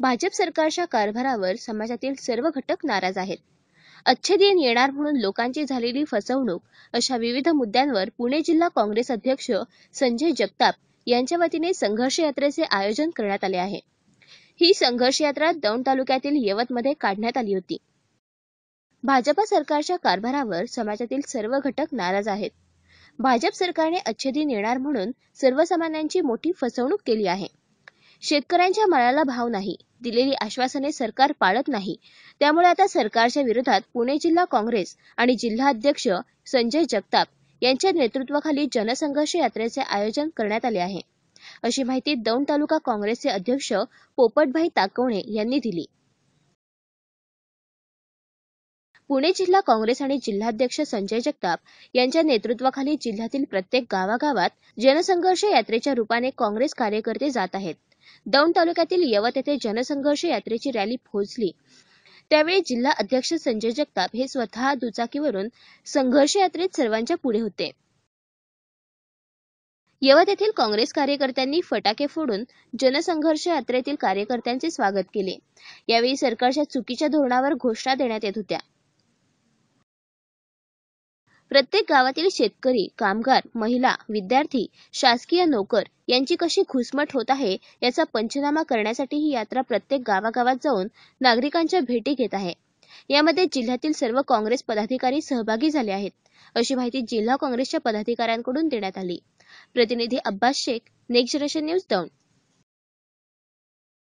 भाजप सरकारच्या कारभारावर समाजातील सर्व घटक नाराज आहेत. अच्छे दिन येणार म्हणून लोकांची झालेली फसवणूक अशा विविध मुद्द्यांवर पुणे जिल्हा काँग्रेस अध्यक्ष संजय जगताप यांच्या वतीने संघर्ष यात्रेचे आयोजन करण्यात आले आहे. ही संघर्ष यात्रा दौंड तालुक्यातील यवतमध्ये काढण्यात आली होती. भाजपा सरकारच्या कारभारावर समाजातील सर्व घटक नाराज आहेत. भाजप सरकारने अच्छे दिन येणार म्हणून सर्वसामान्यांची मोठी फसवणूक केली आहे. शेतकऱ्यांच्या मनाला भाव नाही. दिलेली आश्वासने सरकार पाळत नाही. त्यामुळे आता सरकारच्या विरोधात पुणे जिल्हा काँग्रेस आणि जिल्हा अध्यक्ष संजय जगताप यांच्या नेतृत्वाखाली जनसंघर्ष यात्रेचे आयोजन करण्यात आले आहे. अशी माहिती दौंड तालुका काँग्रेसचे अध्यक्ष पोपटभाई ताकवणे यांनी दिली. पुणे जिल्हा काँग्रेस आणि जिल्हाध्यक्ष संजय जगताप यांच्या नेतृत्वाखाली जिल्ह्यातील प्रत्येक गावागावात जनसंघर्ष यात्रेच्या रूपाने काँग्रेस कार्यकर्ते जात आहेत. दौंड तालुक्यातील यवत येथे जनसंघर्ष यात्रेची रॅली पोहोचली. त्यावेळी जिल्हा अध्यक्ष संजय जगताप हे स्वतः दुचाकीवरून संघर्ष यात्रेत सर्वांच्या पुढे होते. यवत येथील काँग्रेस कार्यकर्त्यांनी फटाके फोडून जनसंघर्ष यात्रेतील कार्यकर्त्यांचे स्वागत केले. यावेळी सरकारच्या चुकीच्या धोरणावर घोषणा देण्यात येत होत्या. प्रत्येक गावातील शेतकरी कामगार महिला विद्यार्थी शासकीय नोकर यांची कशी घुसमट होत आहे याचा पंचनामा करण्यासाठी ही यात्रा प्रत्येक गावागावात जाऊन नागरिकांच्या भेटी घेत आहे. यामध्ये जिल्ह्यातील सर्व काँग्रेस पदाधिकारी सहभागी झाले आहेत. अशी माहिती जिल्हा काँग्रेसच्या पदाधिकाऱ्यांकडून देण्यात आली. प्रतिनिधी Abbas Shaikh next generation news Daund.